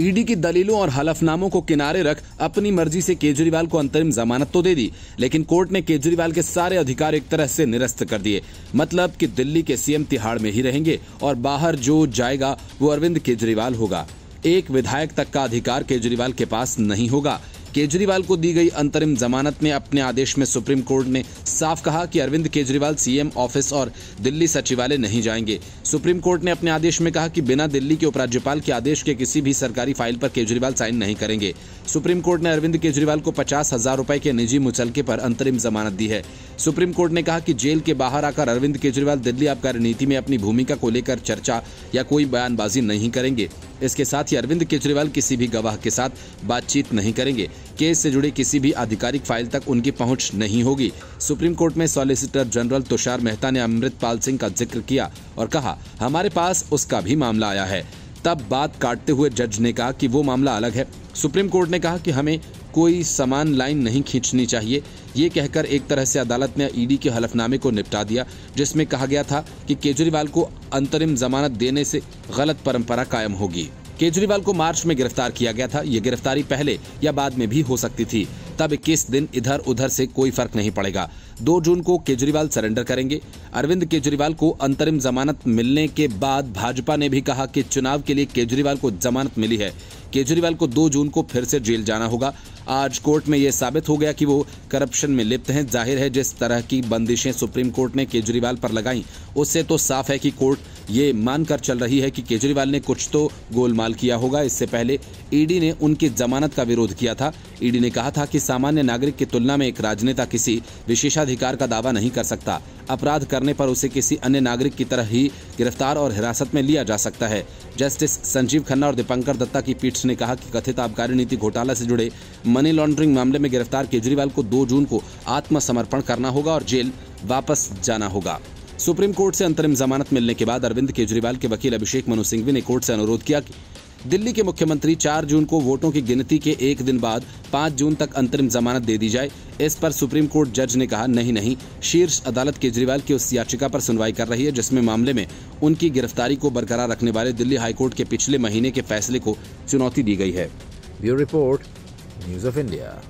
ED की दलीलों और हलफनामों को किनारे रख अपनी मर्ज़ी से केजरीवाल को अंतरिम जमानत तो दे दी, लेकिन कोर्ट ने केजरीवाल के सारे अधिकार एक तरह से निरस्त कर दिए। मतलब कि दिल्ली के सीएम तिहाड़ में ही रहेंगे और बाहर जो जाएगा वो अरविंद केजरीवाल होगा। एक विधायक तक का अधिकार केजरीवाल के पास नहीं होगा। केजरीवाल को दी गई अंतरिम जमानत में अपने आदेश में सुप्रीम कोर्ट ने साफ़ कहा कि अरविंद केजरीवाल सीएम ऑफ़िस और दिल्ली सचिवालय नहीं जाएँगे। सुप्रीम कोर्ट ने अपने आदेश में कहा कि बिना दिल्ली के उपराज्यपाल के आदेश के किसी भी सरकारी फ़ाइल पर केजरीवाल साइन नहीं करेंगे। सुप्रीम कोर्ट ने अरविंद केजरीवाल को पचास हज़ार रूपए के निजी मुचलके पर अंतरिम जमानत दी है। सुप्रीम कोर्ट ने कहा कि जेल के बाहर आकर अरविंद केजरीवाल दिल्ली आबकारी नीति में अपनी भूमिका को लेकर चर्चा या कोई बयानबाजी नहीं करेंगे। इसके साथ ही अरविंद केजरीवाल किसी भी गवाह के साथ बातचीत नहीं करेंगे। केस से जुड़ी किसी भी आधिकारिक फ़ाइल तक उनकी पहुँच नहीं होगी। सुप्रीम कोर्ट में सॉलिसिटर जनरल तुषार मेहता ने अमृतपाल सिंह का ज़िक्र किया और कहा, हमारे पास उसका भी मामला आया है। तब बात काटते हुए जज ने कहा कि वो मामला अलग है। सुप्रीम कोर्ट ने कहा कि हमें कोई समान लाइन नहीं खींचनी चाहिए। ये कहकर एक तरह से अदालत ने ईडी के हलफनामे को निपटा दिया, जिसमें कहा गया था कि केजरीवाल को अंतरिम जमानत देने से गलत परंपरा कायम होगी। केजरीवाल को मार्च में गिरफ़्तार किया गया था। ये गिरफ्तारी पहले या बाद में भी हो सकती थी। तब इक्कीस दिन इधर उधर से कोई फ़र्क नहीं पड़ेगा। दो जून को केजरीवाल सरेंडर करेंगे। अरविंद केजरीवाल को अंतरिम जमानत मिलने के बाद भाजपा ने भी कहा कि चुनाव के लिए केजरीवाल को जमानत मिली है। केजरीवाल को 2 जून को फिर से जेल जाना होगा। आज कोर्ट में यह साबित हो गया कि वो करप्शन में लिप्त हैं। ज़ाहिर है, जिस तरह की बंदिशें सुप्रीम कोर्ट ने केजरीवाल पर लगाई, उससे तो साफ़ है कि कोर्ट ये मानकर चल रही है कि केजरीवाल ने कुछ तो गोलमाल किया होगा। इससे पहले ईडी ने उनकी जमानत का विरोध किया था। ईडी ने कहा था कि सामान्य नागरिक की तुलना में एक राजनेता किसी विशेषाधिकार का दावा नहीं कर सकता। अपराध करने पर उसे किसी अन्य नागरिक की तरह ही गिरफ़्तार और हिरासत में लिया जा सकता है। जस्टिस संजीव खन्ना और दीपंकर दत्ता की पीठ ने कहा कि कथित आबकारी नीति घोटाला से जुड़े मनी लॉन्ड्रिंग मामले में गिरफ़्तार केजरीवाल को दो जून को आत्मसमर्पण करना होगा और जेल वापस जाना होगा। सुप्रीम कोर्ट से अंतरिम जमानत मिलने के बाद अरविंद केजरीवाल के वकील अभिषेक मनु सिंघवी ने कोर्ट से अनुरोध किया कि दिल्ली के मुख्यमंत्री 4 जून को वोटों की गिनती के एक दिन बाद 5 जून तक अंतरिम जमानत दे दी जाए, इस पर सुप्रीम कोर्ट जज ने कहा, नहीं नहीं, शीर्ष अदालत केजरीवाल की उस याचिका पर सुनवाई कर रही है, जिसमें मामले में उनकी गिरफ्तारी को बरकरार रखने वाले दिल्ली हाईकोर्ट के पिछले महीने के फैसले को चुनौती दी गई है। Bureau report, news of India.